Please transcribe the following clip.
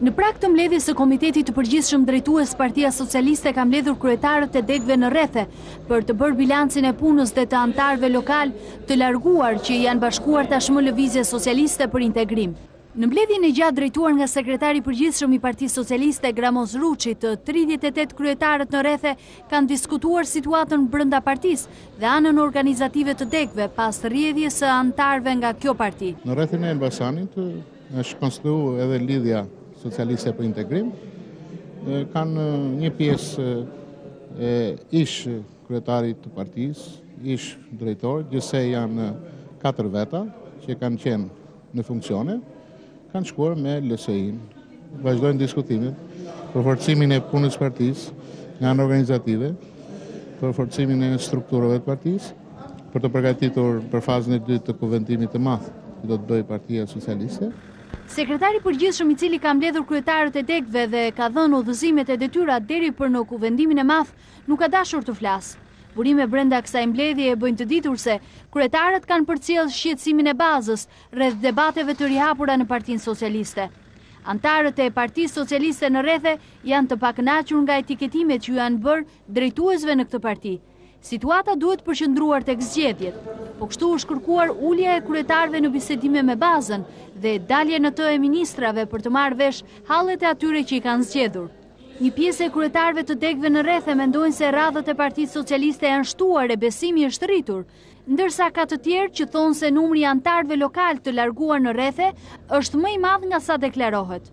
Në prag të mbledhjes së Komitetit të Përgjithshëm Drejtues, Partia Socialiste ka mbledhur kryetarët e degëve në rrethe për të bërë bilancin e punës dhe të anëtarëve lokalë të larguar që janë bashkuar tashmë Lëvizjes Socialiste për Integrim. Në mbledhjen e gjatë drejtuar nga Sekretari i Përgjithshëm i Partisë Socialiste, Gramoz Ruçi, të tridhjetë e tetë kryetarët në rrethe kanë diskutuar situatën brenda partisë dhe anën organizative të degëve pas rrjedhjes së anëtarëve nga kjo parti. Në rrethin e Elbasanit është konstituuar edhe Lidhja Socialiste për Integrim. Kanë një pjesë e ish kryetari të partisë, ish drejtor, gjithsej janë katër veta që kanë qenë në funksione kanë shkuar me LSI-në. Vazhdojnë diskutimet për forcimin e punës të partisë në anë organizative, për forcimin e strukturave të partisë, për të përgatitur për fazën e dytë të kuvendimit të madh që do të bëjë partia socialiste. Sekretari i përgjithshëm i cili ka mbledhur kryetarët e degëve dhe ka dhënë udhëzimet e detyra deri për në kuvendimin e madh, Nuk ka dashur të flasë. Burime brenda kësaj mbledhjeje bëjnë të ditur se kryetarët kanë përcjellë shqetësimin e bazës rreth debateve të rihapura në Partinë Socialiste. Anëtarët e Partisë Socialiste në rrethe janë të pakënaqur nga etiketimet që u janë bërë drejtuesve në këtë parti. Situata duhet përqendruar tek zgjedhjet. Po kështu është kërkuar ulja e kryetarëve në bisedime me bazën dhe dalja në të e ministrave për të marrë vesh hallet e atyre që i kanë zgjedhur. Një pjesë e kryetarëve të degëve në rrethe mendojnë se radhët e Partisë Socialiste janë shtuar e besimi është rritur, ndërsa ka të tjerë që thonë se numri i anëtarëve lokalë të larguar në rrethe është më i madh nga sa deklarohet.